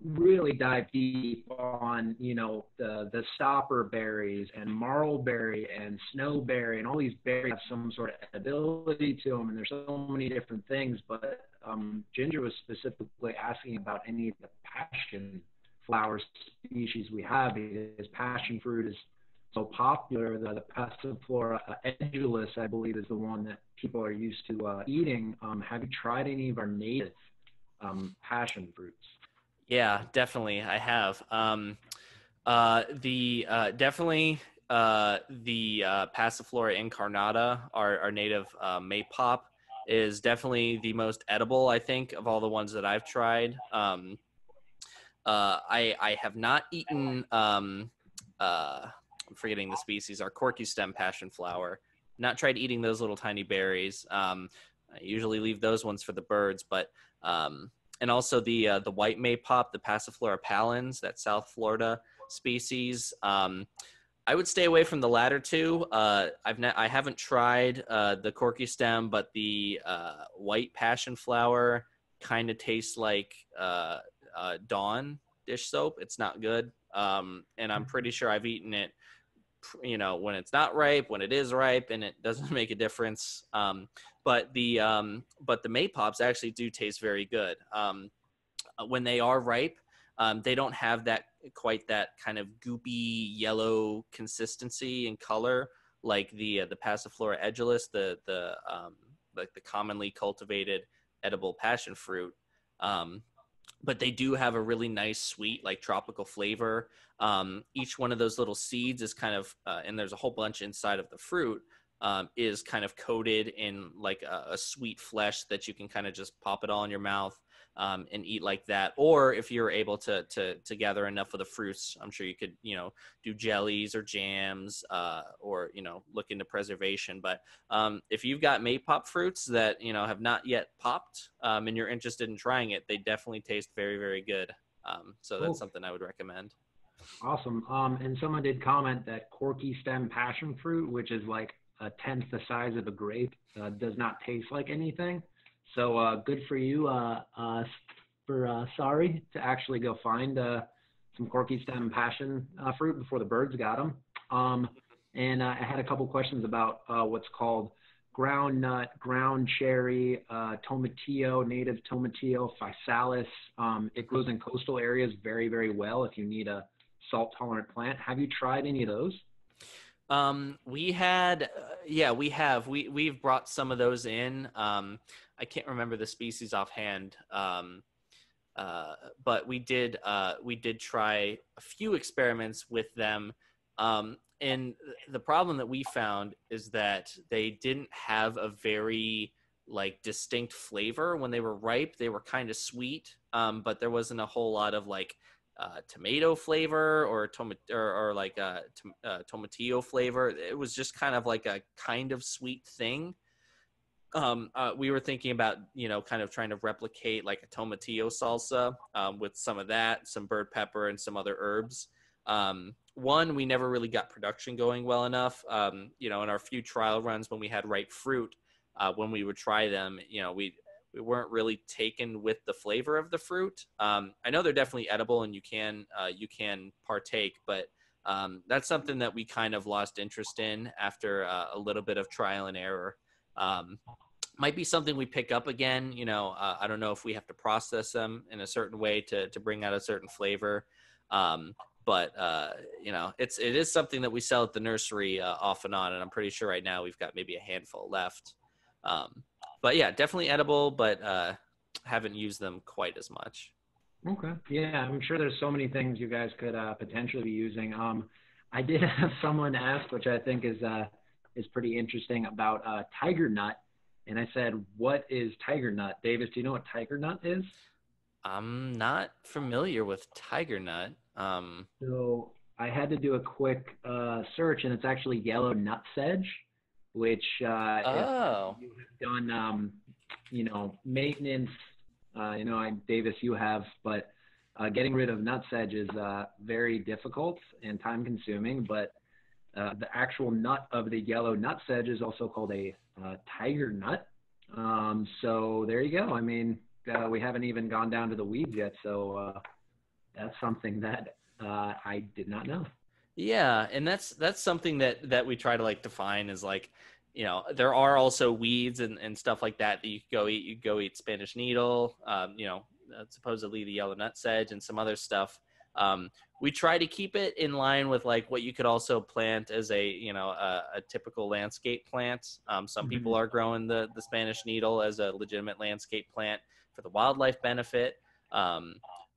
really dive deep on you know the the stopper berries and marlberry and snowberry and all these berries have some sort of ability to them, and there's so many different things. But um, Ginger was specifically asking about any of the passion flower species we have because passion fruit is so popular. The, the Passiflora edulis, I believe, is the one that people are used to uh, eating. Um, have you tried any of our native um, passion fruits? Yeah, definitely. I have. Um, uh, the uh, definitely uh, the uh, Passiflora incarnata, our, our native uh, maypop, is definitely the most edible. I think of all the ones that I've tried. Um, uh, I I have not eaten um, uh, Forgetting the species, our corky stem passion flower. Not tried eating those little tiny berries. Um, I usually leave those ones for the birds, but um, and also the uh, the white maypop, the Passiflora pallens, that South Florida species. Um, I would stay away from the latter two. Uh, I've I haven't tried uh, the corky stem, but the uh, white passion flower kind of tastes like uh, Dawn dish soap. It's not good, um, and I'm pretty sure I've eaten it you know when it's not ripe when it is ripe and it doesn't make a difference um, but the um, but the maypops actually do taste very good um, uh, when they are ripe um, they don't have that quite that kind of goopy yellow consistency and color like the uh, the Passiflora edulis, the the um, like the commonly cultivated edible passion fruit. But they do have a really nice sweet like tropical flavor. Um, each one of those little seeds is kind of uh, and there's a whole bunch inside of the fruit um, is kind of coated in like a, a, sweet flesh that you can kind of just pop it all in your mouth um, and eat like that. Or if you're able to, to, to gather enough of the fruits, I'm sure you could, you know, do jellies or jams uh, or, you know, look into preservation. But um, if you've got maypop fruits that, you know, have not yet popped um, and you're interested in trying it, they definitely taste very, very good. Um, so that's something I would recommend. Awesome. Um, and someone did comment that corky stem passion fruit, which is like a tenth the size of a grape, uh, does not taste like anything. So uh, good for you, uh, uh, for uh, sorry to actually go find uh, some corky stem passion fruit before the birds got them. Um, and I had a couple questions about what's called ground nut, ground cherry, tomatillo, native tomatillo, physalis. Um, it grows in coastal areas very, very well if you need a salt tolerant plant. Have you tried any of those? Um, we had, uh, yeah, we have. We we've brought some of those in. Um, I can't remember the species offhand. Um, uh, but we did uh, we did try a few experiments with them. Um, and the problem that we found is that they didn't have a very like distinct flavor when they were ripe. They were kind of sweet, um, but there wasn't a whole lot of like uh, tomato flavor or, tom- or, or like a tom- uh, tomatillo flavor. It was just kind of like a kind of sweet thing. Um, uh, we were thinking about, you know, kind of trying to replicate like a tomatillo salsa um, with some of that, some bird pepper, and some other herbs. Um, one, we never really got production going well enough. Um, you know, in our few trial runs when we had ripe fruit, uh, when we would try them, you know, we we weren't really taken with the flavor of the fruit. Um, I know they're definitely edible and you can uh, you can partake, but um, that's something that we kind of lost interest in after uh, a little bit of trial and error. Um, might be something we pick up again. You know, uh, I don't know if we have to process them in a certain way to to bring out a certain flavor. Um, but uh, you know, it's it is something that we sell at the nursery uh, off and on, and I'm pretty sure right now we've got maybe a handful left. Um, but yeah, definitely edible, but uh, haven't used them quite as much. Okay. Yeah, I'm sure there's so many things you guys could uh, potentially be using. Um, I did have someone ask, which I think is uh, is pretty interesting, about uh, tiger nut, and I said, "What is tiger nut?" Davis, do you know what tiger nut is? I'm not familiar with tiger nut. Um, so I had to do a quick uh, search, and it's actually yellow nut sedge which uh, oh. you have done, um, you know, maintenance. Uh, you know, I, Davis, you have, but uh, getting rid of nutsedge is uh, very difficult and time consuming. But uh, the actual nut of the yellow nutsedge is also called a uh, tiger nut. Um, so there you go. I mean, uh, we haven't even gone down to the weeds yet. So uh, that's something that uh, I did not know. Yeah, and that's that's something that that we try to like define is like, you know, there are also weeds and, and stuff like that that you could go eat. You go eat Spanish needle, um, you know, uh, supposedly the yellow nut sedge and some other stuff. Um, we try to keep it in line with like what you could also plant as a you know a, a typical landscape plant. Um, some mm-hmm. people are growing the the Spanish needle as a legitimate landscape plant for the wildlife benefit. Um,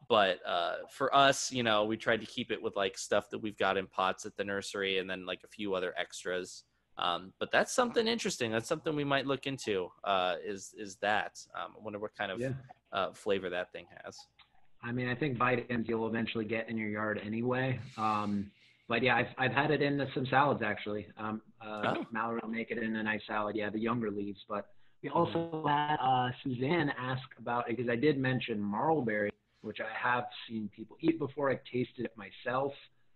but uh, for us you know we tried to keep it with like stuff that we've got in pots at the nursery and then like a few other extras um, but that's something interesting that's something we might look into uh, is is that um, i wonder what kind of yeah. uh, flavor that thing has i mean i think Bidens you'll eventually get in your yard anyway um, but yeah I've, I've had it in some salads actually um, uh, oh. mallory will make it in a nice salad yeah the younger leaves but we also mm-hmm. had uh, suzanne ask about because i did mention marlberry which I have seen people eat before. I've tasted it myself,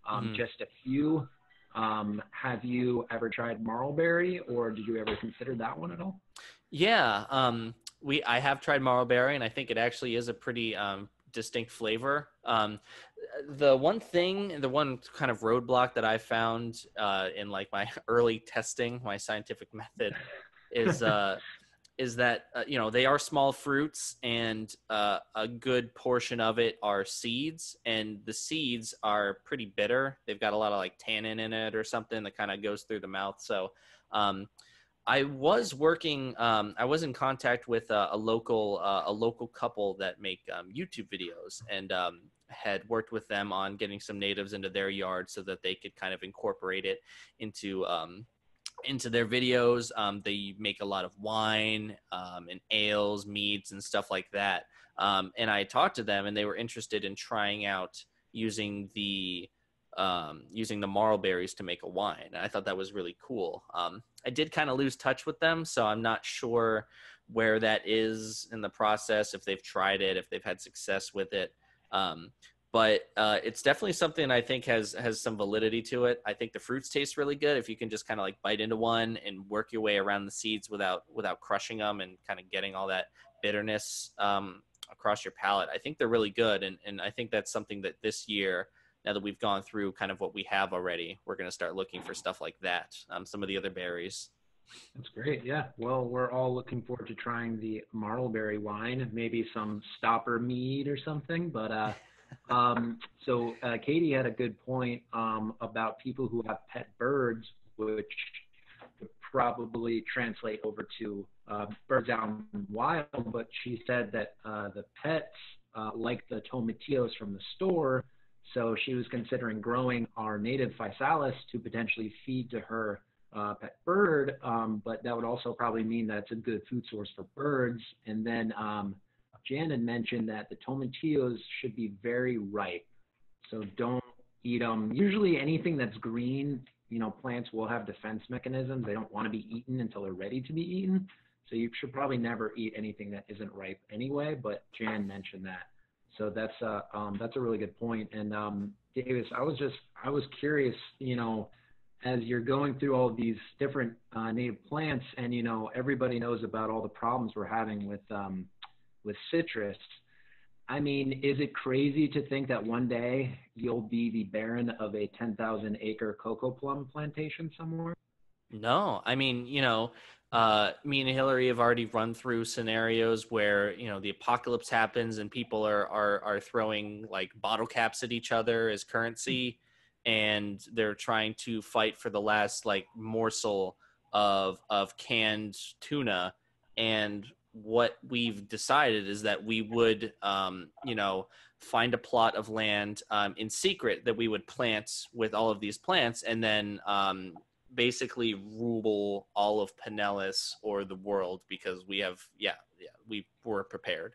um, mm-hmm. just a few. Um, have you ever tried marlberry, or did you ever consider that one at all? Yeah, um, we I have tried marlberry, and I think it actually is a pretty um, distinct flavor. Um, the one thing, the one kind of roadblock that I found uh, in like my early testing, my scientific method, is uh, is that uh, you know they are small fruits, and uh, a good portion of it are seeds, and the seeds are pretty bitter. They've got a lot of like tannin in it or something that kind of goes through the mouth. So. Um, I was working. Um, I was in contact with a, a local uh, a local couple that make um, YouTube videos, and um, had worked with them on getting some natives into their yard so that they could kind of incorporate it into um, into their videos. Um, they make a lot of wine um, and ales, meads, and stuff like that. Um, and I talked to them, and they were interested in trying out using the um, using the marl berries to make a wine. And I thought that was really cool. Um, I did kind of lose touch with them, so I'm not sure where that is in the process. If they've tried it, if they've had success with it. But uh, it's definitely something I think has has some validity to it. I think the fruits taste really good if you can just kind of like bite into one and work your way around the seeds without without crushing them and kind of getting all that bitterness um, across your palate. I think they're really good, and and I think that's something that this year, now that we've gone through kind of what we have already, we're going to start looking for stuff like that. Um, some of the other berries. That's great. Yeah. Well, we're all looking forward to trying the marlberry wine, maybe some stopper mead or something. But uh, um, so uh, Katie had a good point um, about people who have pet birds, which would probably translate over to uh, birds out wild. But she said that uh, the pets uh, like the tomatillos from the store, so she was considering growing our native physalis to potentially feed to her uh, pet bird. Um, but that would also probably mean that it's a good food source for birds. And then um, Jan had mentioned that the tomatillos should be very ripe. So don't eat them. Usually anything that's green, you know, plants will have defense mechanisms. They don't want to be eaten until they're ready to be eaten. So you should probably never eat anything that isn't ripe anyway, but Jan mentioned that. So that's a, um, that's a really good point. And um, Davis, I was just, I was curious, you know, as you're going through all these different uh, native plants and, you know, everybody knows about all the problems we're having with, um, with citrus. I mean, is it crazy to think that one day you'll be the baron of a 10,000 acre cocoa plum plantation somewhere? No, I mean, you know, uh, me and Hillary have already run through scenarios where you know the apocalypse happens and people are are are throwing like bottle caps at each other as currency, and they're trying to fight for the last like morsel of of canned tuna, and what we've decided is that we would, um, you know, find a plot of land um, in secret that we would plant with all of these plants, and then um, basically rule all of Pinellas or the world because we have, yeah, yeah, we were prepared.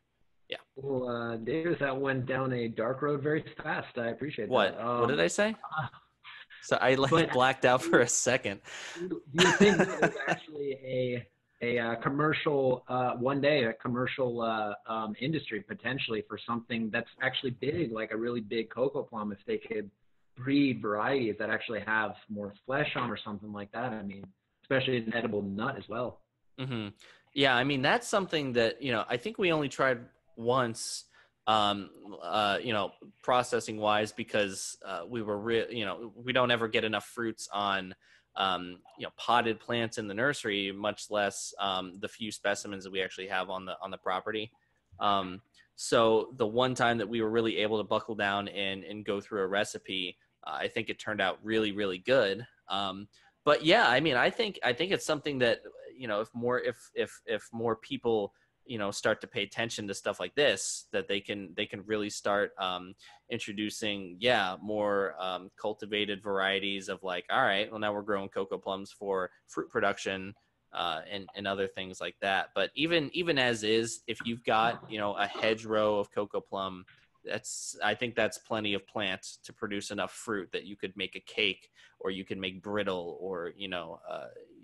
Yeah. Well, uh, Davis, that went down a dark road very fast. I appreciate what? that. what did I say? Uh, so I like blacked out for a second. Do you think it was actually a a uh, commercial uh, one day a commercial uh, um, industry potentially for something that's actually big like a really big cocoa plum if they could breed varieties that actually have more flesh on or something like that i mean especially an edible nut as well mm-hmm. yeah i mean that's something that you know i think we only tried once um, uh, you know processing wise because uh, we were real you know we don't ever get enough fruits on um, you know potted plants in the nursery, much less um, the few specimens that we actually have on the on the property. Um, so the one time that we were really able to buckle down and and go through a recipe, uh, I think it turned out really really good. Um, but yeah, I mean, I think I think it's something that you know if more if if if more people you know start to pay attention to stuff like this that they can they can really start um, introducing yeah more um, cultivated varieties of like all right well now we're growing cocoa plums for fruit production uh, and and other things like that. But even even as is if you've got you know a hedgerow of cocoa plum that's i think that's plenty of plants to produce enough fruit that you could make a cake or you can make brittle or you know uh, you know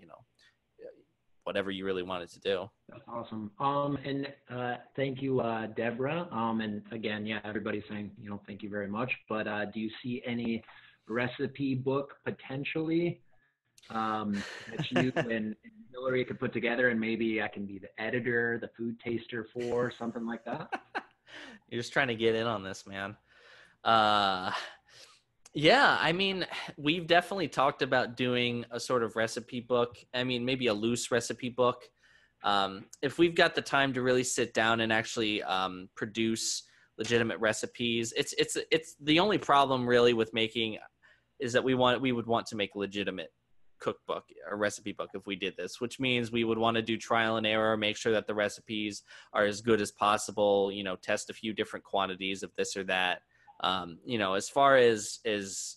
whatever you really wanted to do. That's awesome. Um, and uh, thank you, uh, Deborah. Um, and again, yeah, everybody's saying, you know, thank you very much. But uh, do you see any recipe book potentially um, that you and Hillary could put together, and maybe I can be the editor, the food taster for something like that? You're just trying to get in on this, man. Uh, yeah, I mean, we've definitely talked about doing a sort of recipe book. I mean, maybe a loose recipe book um, if we've got the time to really sit down and actually um, produce legitimate recipes, it's it's it's the only problem really with making is that we want we would want to make a legitimate cookbook or recipe book if we did this, which means we would want to do trial and error, make sure that the recipes are as good as possible, you know, test a few different quantities of this or that. Um, you know, as far as as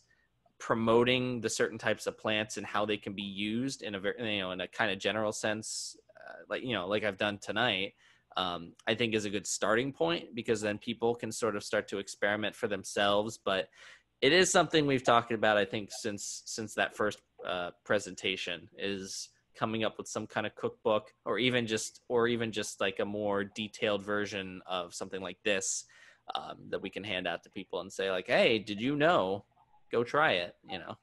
promoting the certain types of plants and how they can be used in a very you know in a kind of general sense uh, like you know like i've done tonight um, i think is a good starting point because then people can sort of start to experiment for themselves. But it is something we've talked about i think since since that first uh, presentation is coming up with some kind of cookbook or even just or even just like a more detailed version of something like this um, that we can hand out to people and say like hey did you know? Go try it you know?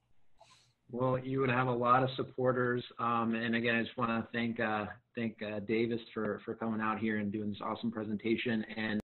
Well you would have a lot of supporters um, and again i just want to thank uh, thank uh, davis for for coming out here and doing this awesome presentation and